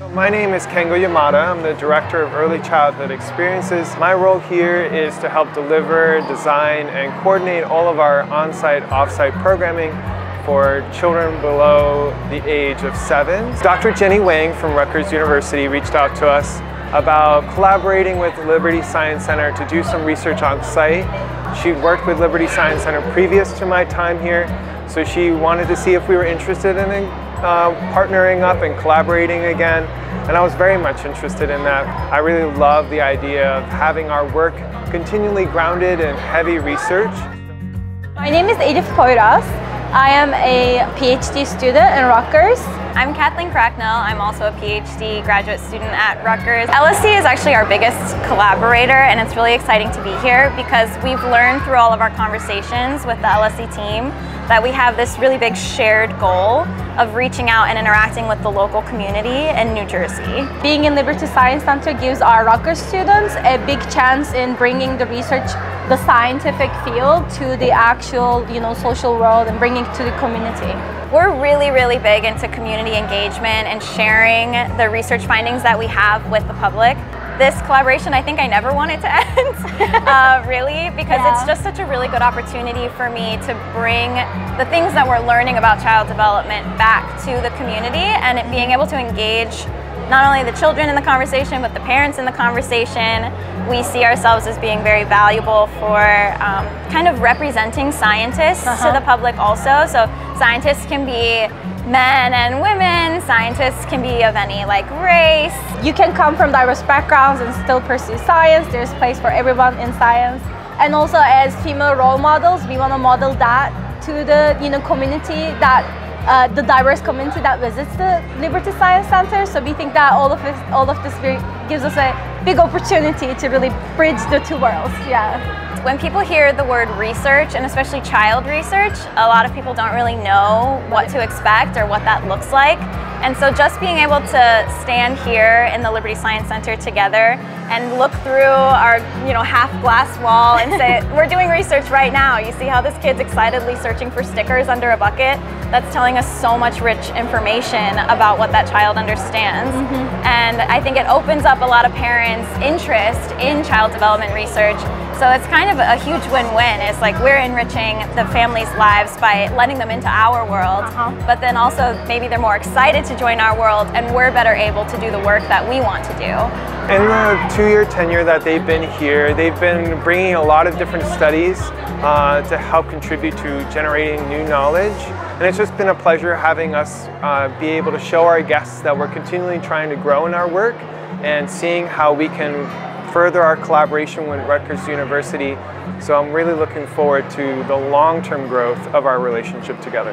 My name is Kengo Yamada. I'm the Director of Early Childhood Experiences. My role here is to help deliver, design, and coordinate all of our on-site, off-site programming for children below the age of seven. Dr. Jenny Wang from Rutgers University reached out to us about collaborating with Liberty Science Center to do some research on site. She'd worked with Liberty Science Center previous to my time here, so she wanted to see if we were interested in uh, partnering up and collaborating again. And I was very much interested in that. I really love the idea of having our work continually grounded in heavy research. My name is Edith Poyraz. I am a PhD student in Rutgers. I'm Kathleen Cracknell. I'm also a PhD graduate student at Rutgers. LSC is actually our biggest collaborator and it's really exciting to be here because we've learned through all of our conversations with the LSC team that we have this really big shared goal of reaching out and interacting with the local community in New Jersey. Being in Liberty Science Center gives our Rutgers students a big chance in bringing the research, the scientific field to the actual, you know, social world and bringing it to the community. We're really, really big into community engagement and sharing the research findings that we have with the public this collaboration, I think I never want it to end, uh, really, because yeah. it's just such a really good opportunity for me to bring the things that we're learning about child development back to the community and it being able to engage not only the children in the conversation, but the parents in the conversation. We see ourselves as being very valuable for um, kind of representing scientists uh -huh. to the public also. So scientists can be men and women, scientists can be of any like race. You can come from diverse backgrounds and still pursue science. There's place for everyone in science. And also as female role models, we want to model that to the you know community that uh, the diverse community that visits the Liberty Science Center. So we think that all of this, all of this gives us a big opportunity to really bridge the two worlds. Yeah. When people hear the word research, and especially child research, a lot of people don't really know what to expect or what that looks like. And so just being able to stand here in the Liberty Science Center together and look through our you know half glass wall and say we're doing research right now. You see how this kid's excitedly searching for stickers under a bucket? That's telling us so much rich information about what that child understands. Mm -hmm. And I think it opens up a lot of parents' interest in child development research so it's kind of a huge win-win. It's like we're enriching the families' lives by letting them into our world, uh -huh. but then also maybe they're more excited to join our world and we're better able to do the work that we want to do. In the two-year tenure that they've been here, they've been bringing a lot of different studies uh, to help contribute to generating new knowledge. And it's just been a pleasure having us uh, be able to show our guests that we're continually trying to grow in our work and seeing how we can further our collaboration with Rutgers University. So I'm really looking forward to the long-term growth of our relationship together.